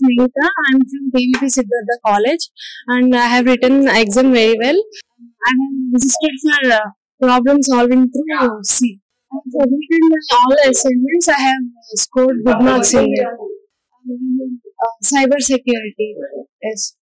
Smita. I'm from PVP Siddhartha College and I have written exam very well. I have registered for uh, problem solving through C. I have submitted my all assignments. I have uh, scored good marks in it. Uh, cyber security. Yes.